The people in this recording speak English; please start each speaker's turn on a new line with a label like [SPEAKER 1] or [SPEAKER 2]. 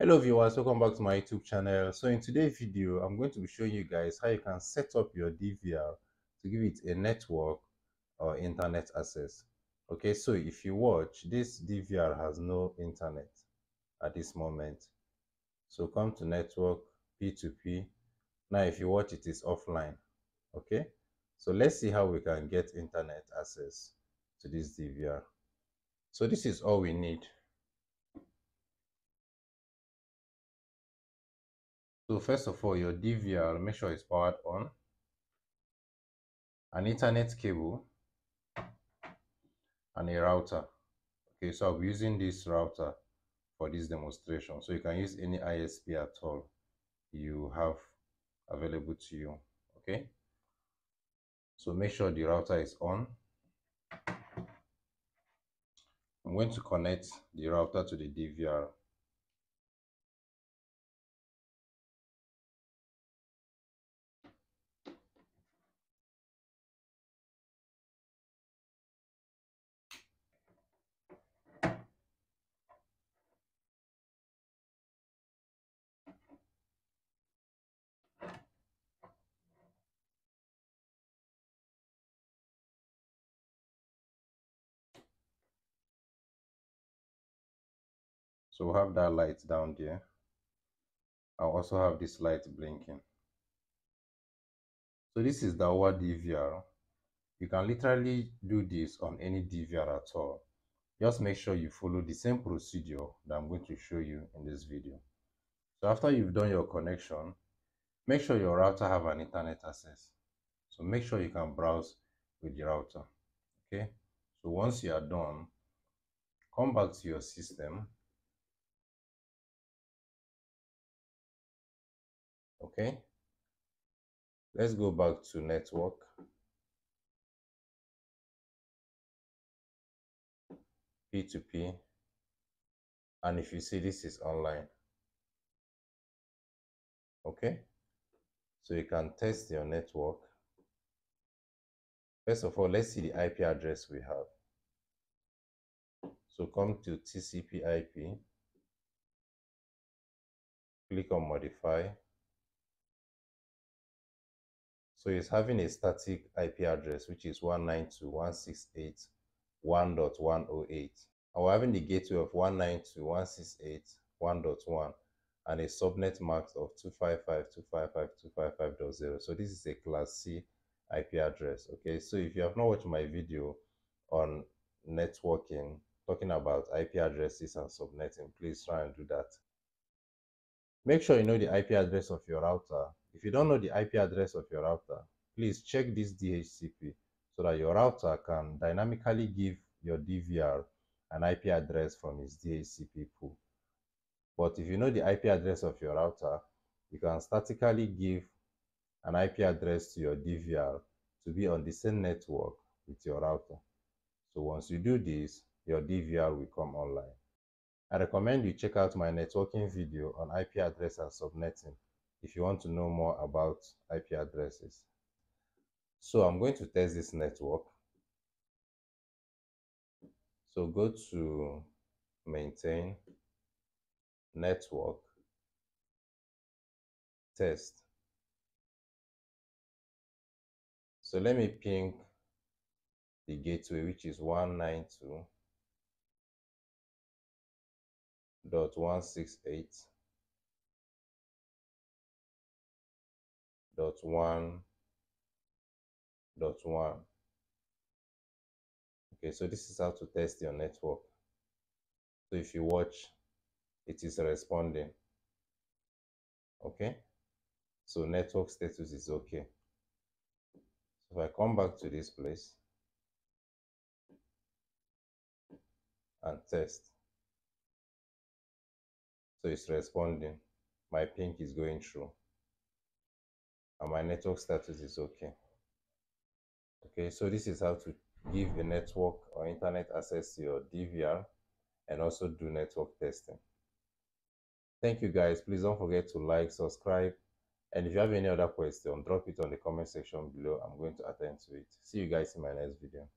[SPEAKER 1] hello viewers. Welcome back to my youtube channel. So in today's video i'm going to be showing you guys how you can set up your dvr to give it a network or internet access. Okay so if you watch this dvr has no internet at this moment. So come to network p2p now if you watch it is offline. Okay so let's see how we can get internet access to this dvr so this is all we need So first of all, your DVR, make sure it's powered on. An Ethernet cable and a router. Okay, so I'll be using this router for this demonstration. So you can use any ISP at all you have available to you. Okay, so make sure the router is on. I'm going to connect the router to the DVR So we'll have that light down there. I'll also have this light blinking. So this is the our DVR. You can literally do this on any DVR at all. Just make sure you follow the same procedure that I'm going to show you in this video. So after you've done your connection, make sure your router have an internet access. So make sure you can browse with the router. Okay. So once you are done, come back to your system okay. Let's go back to network. P2p and if you see this is online. Okay. So you can test your network. First of all let's see the ip address we have. So come to tcp ip click on modify so it's having a static IP address, which is 192.168.1.108. And we're having the gateway of 192.168.1.1 and a subnet mask of 255.255.255.0. So this is a class C IP address. Okay, so if you have not watched my video on networking, talking about IP addresses and subnetting, please try and do that. Make sure you know the IP address of your router if you don't know the IP address of your router, please check this DHCP so that your router can dynamically give your DVR an IP address from its DHCP pool. But if you know the IP address of your router, you can statically give an IP address to your DVR to be on the same network with your router. So once you do this, your DVR will come online. I recommend you check out my networking video on IP address and subnetting if you want to know more about IP addresses. So I'm going to test this network. So go to maintain network test. So let me ping the gateway, which is 192.168 dot one dot one. Okay so this is how to test your network. So if you watch it is responding. Okay? So network status is okay. So if i come back to this place and test so it's responding. My ping is going through and my network status is okay. Okay so this is how to give a network or internet access to your dvr and also do network testing. Thank you guys. Please don't forget to like subscribe and if you have any other question drop it on the comment section below. I'm going to attend to it. See you guys in my next video